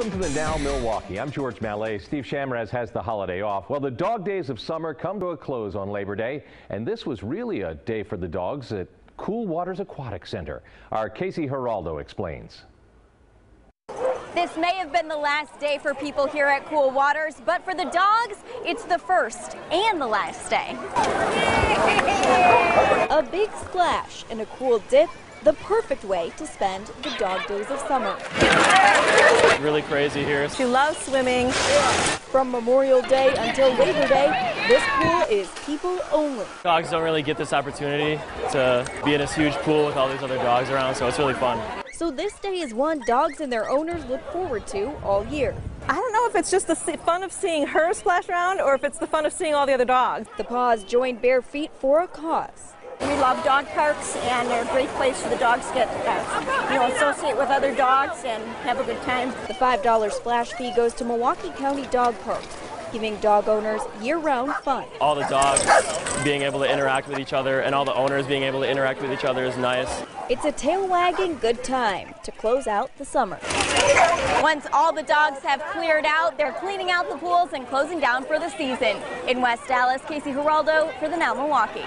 Welcome to the Now Milwaukee. I'm George Mallet. Steve Chamraz has the holiday off. Well, the dog days of summer come to a close on Labor Day, and this was really a day for the dogs at Cool Waters Aquatic Center. Our Casey Geraldo explains. This may have been the last day for people here at Cool Waters, but for the dogs, it's the first and the last day. A big splash and a cool dip the perfect way to spend the dog days of summer. Really crazy here. She loves swimming. From Memorial Day until Labor Day, this pool is people only. Dogs don't really get this opportunity to be in this huge pool with all these other dogs around, so it's really fun. So this day is one dogs and their owners look forward to all year. I don't know if it's just the fun of seeing her splash around or if it's the fun of seeing all the other dogs. The Paws joined Bare Feet for a cause. We love dog parks, and they're a great place for the dogs to get, uh, you know, associate with other dogs and have a good time. The $5 splash fee goes to Milwaukee County Dog Parks, giving dog owners year-round fun. All the dogs being able to interact with each other and all the owners being able to interact with each other is nice. It's a tail-wagging good time to close out the summer. Once all the dogs have cleared out, they're cleaning out the pools and closing down for the season. In West Allis, Casey Geraldo for the Now Milwaukee.